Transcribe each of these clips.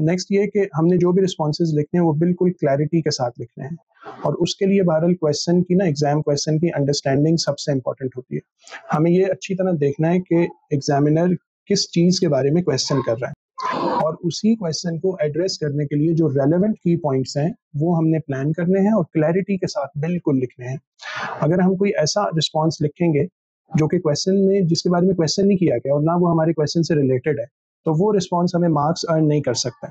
Next ये कि हमने जो भी रिस्पॉन्सेज लिखने हैं, वो बिल्कुल क्लैरिटी के साथ लिखने हैं। और उसके लिए बहरहाल क्वेश्चन की ना एग्ज़ाम क्वेश्चन की अंडरस्टैंडिंग सबसे इंपॉर्टेंट होती है। हमें ये अच्छी तरह देखना है कि एग्जामिनर किस चीज़ के बारे में क्वेश्चन कर रहा है। और उसी क्वेश्चन को एड्रेस करने के लिए जो रेलेवेंट की पॉइंट्स हैं, वो हमने प्लान करने हैं और क्लैरिटी के साथ बिल्कुल लिखने हैं। अगर हम कोई ऐसा रिस्पॉन्स लिखेंगे, जो कि क्वेश्चन में, जिसके बारे में क्वेश्चन नहीं किया गया और ना वो हमारे क्वेश्चन से रिलेटेड है तो वो रिस्पॉन्स हमें मार्क्स अर्न नहीं कर सकता।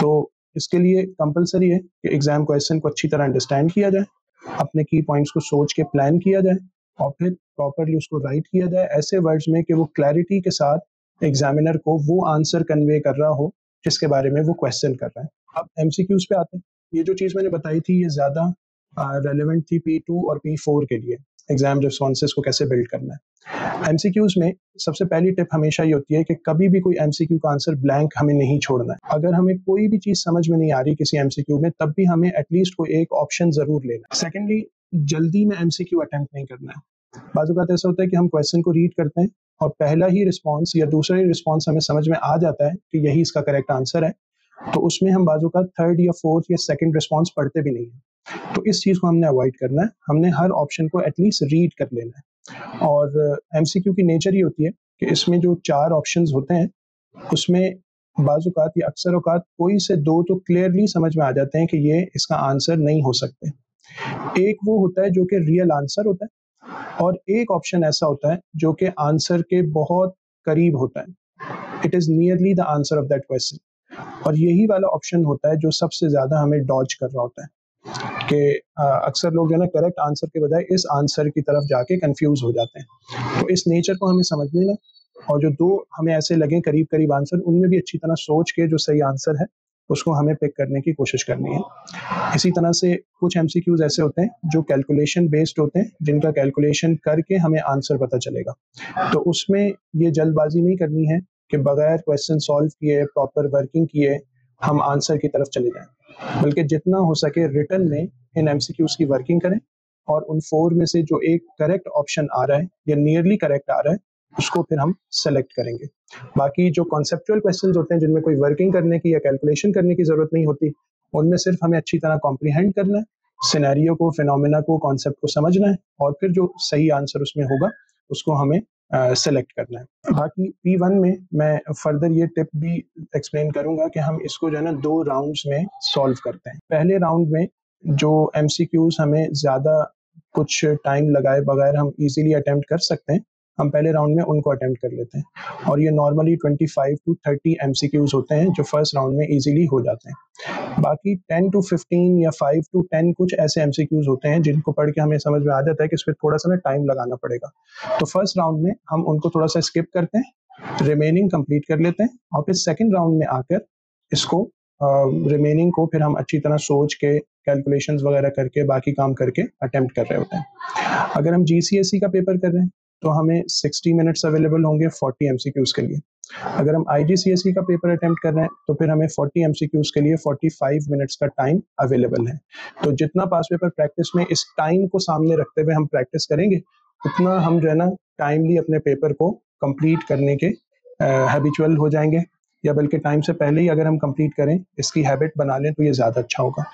तो इसके लिए कंपलसरी है कि एग्ज़ाम क्वेश्चन को अच्छी तरह अंडरस्टैंड किया जाए, अपने की पॉइंट्स को सोच के प्लान किया जाए और फिर प्रॉपरली उसको राइट किया जाए। ऐसे वर्ड्स में कि वो क्लैरिटी के साथ एग्जामिनर को वो आंसर कन्वे कर रहा हो, जिसके बारे में वो क्वेश्चन कर रहा है। अब एम पे आते हैं। ये जो चीज़ मैंने बताई थी, ये ज़्यादा रेलिवेंट थी पी टू और पी फोर के लिए। एग्ज़ाम रिस्पॉन्सेज को कैसे बिल्ड करना है। एमसीक्यूज में सबसे पहली टिप हमेशा ये होती है कि कभी भी कोई एमसीक्यू का आंसर ब्लैंक हमें नहीं छोड़ना है। अगर हमें कोई भी चीज़ समझ में नहीं आ रही किसी एमसीक्यू में, तब भी हमें एटलीस्ट कोई एक ऑप्शन ज़रूर लेना है। सेकेंडली जल्दी में एमसीक्यू अटेम्प्ट नहीं करना है। बाजू का ऐसा होता है कि हम क्वेश्चन को रीड करते हैं और पहला ही रिस्पॉन्स या दूसरा ही रिस्पॉन्स हमें समझ में आ जाता है कि यही इसका करेक्ट आंसर है। तो उसमें हम बाजू का थर्ड या फोर्थ या सेकंड रिस्पॉन्स पढ़ते भी नहीं है। तो इस चीज़ को हमने अवॉइड करना है। हमने हर ऑप्शन को एटलीस्ट रीड कर लेना है। और एमसीक्यू की नेचर ही होती है कि इसमें जो चार ऑप्शन होते हैं, उसमें बाजुकात या अक्सर अवकात कोई से दो तो क्लियरली समझ में आ जाते हैं कि ये इसका आंसर नहीं हो सकते। एक वो होता है जो कि रियल आंसर होता है और एक ऑप्शन ऐसा होता है जो कि आंसर के बहुत करीब होता है। It is nearly the answer of that question और यही वाला ऑप्शन होता है जो सबसे ज़्यादा हमें डॉज कर रहा होता है। कि अक्सर लोग जो है ना करेक्ट आंसर के बजाय इस आंसर की तरफ़ जाके कंफ्यूज हो जाते हैं। तो इस नेचर को हमें समझ लेना और जो दो हमें ऐसे लगे करीब करीब आंसर उनमें भी अच्छी तरह सोच के जो सही आंसर है, उसको हमें पिक करने की कोशिश करनी है। इसी तरह से कुछ एम ऐसे होते हैं जो कैलकुलेशन बेस्ड होते हैं, जिनका कैलकुलेशन करके हमें आंसर पता चलेगा। तो उसमें ये जल्दबाजी नहीं करनी है कि बगैर क्वेश्चन सॉल्व किए प्रॉपर वर्किंग किए, हम आंसर की तरफ़ चले जाएँ। बल्कि जितना हो सके रिटर्न में इन एम की वर्किंग करें और उन फोर में से जो एक करेक्ट ऑप्शन आ रहा है, या नियरली करेक्ट आ रहा है, उसको फिर हम सेलेक्ट करेंगे। बाकी जो कॉन्सेप्चुअल क्वेश्चंस होते हैं, जिनमें कोई वर्किंग करने की या कैलकुलेशन करने की ज़रूरत नहीं होती, उनमें सिर्फ़ हमें अच्छी तरह कॉम्प्रीहेंड करना है सिनेरियो को फिनोमिना को कॉन्सेप्ट को समझना है, और फिर जो सही आंसर उसमें होगा, उसको हमें सेलेक्ट करना है। बाकी पी वन में मैं फर्दर ये टिप भी एक्सप्लेन करूँगा कि हम इसको जो है ना दो राउंड्स में सॉल्व करते हैं। पहले राउंड में जो एम हमें ज़्यादा कुछ टाइम लगाए बगैर हम इजीली अटेम्प्ट कर सकते हैं। हम पहले राउंड में उनको अटेम्प्ट कर लेते हैं। और ये नॉर्मली 25 टू 30 एम होते हैं जो फ़र्स्ट राउंड में इजीली हो जाते हैं। बाकी 10 टू 15 या 5 टू 10 कुछ ऐसे एम होते हैं जिनको पढ़ के हमें समझ में आ जाता है कि इस पर थोड़ा सा ना टाइम लगाना पड़ेगा। तो फ़र्स्ट राउंड में हम उनको थोड़ा सा स्किप करते हैं रिमेनिंग कंप्लीट कर लेते हैं और फिर सेकेंड राउंड में आकर इसको रिमेनिंग uh, को फिर हम अच्छी तरह सोच के कैलकुलेशंस वगैरह करके बाकी काम करके अटेम्प्ट कर रहे होते हैं। अगर हम जी का पेपर कर रहे हैं तो हमें 60 मिनट्स अवेलेबल होंगे 40 एम के लिए। अगर हम आई का पेपर अटेम्प्ट कर रहे हैं तो फिर हमें 40 एम के लिए 45 मिनट्स का टाइम अवेलेबल है। तो जितना पास पेपर प्रैक्टिस में इस टाइम को सामने रखते हुए हम प्रैक्टिस करेंगे, उतना हम जो है ना टाइमली अपने पेपर को कंप्लीट करने के हैबिचुअल हो जाएँगे। या बल्कि टाइम से पहले ही अगर हम कंप्लीट करें, इसकी हैबिट बना लें तो ये ज़्यादा अच्छा होगा।